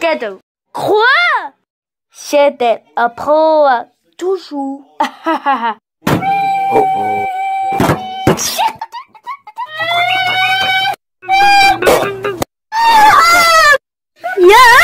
cadeau. Quoi C'était toujours. Yeah!